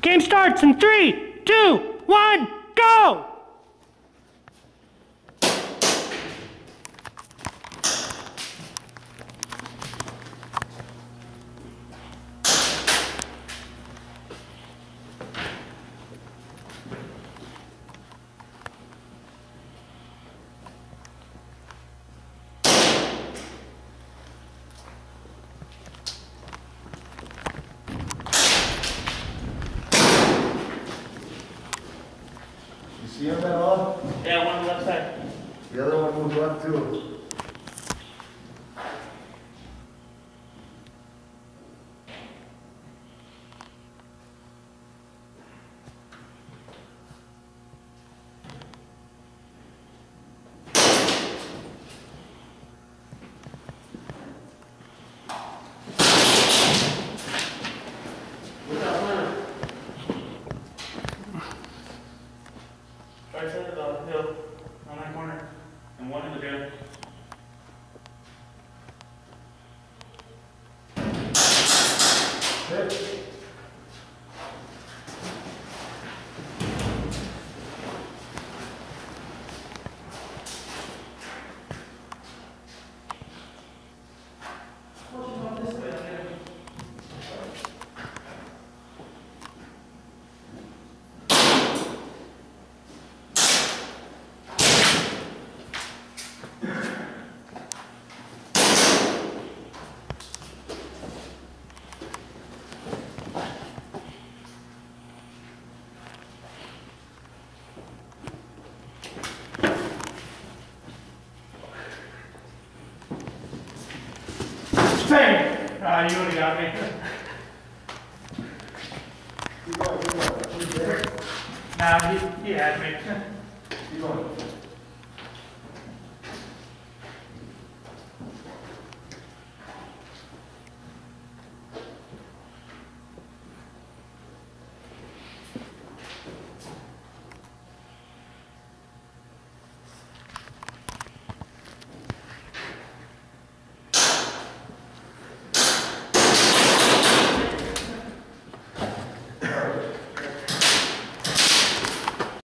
Game starts in three, two, one, go! See you later. Yeah, one website. The other one was one too. Right side of the hill, on that corner, and one in the jail. Bang! Ah, you would've got me. Nah, he, he had me.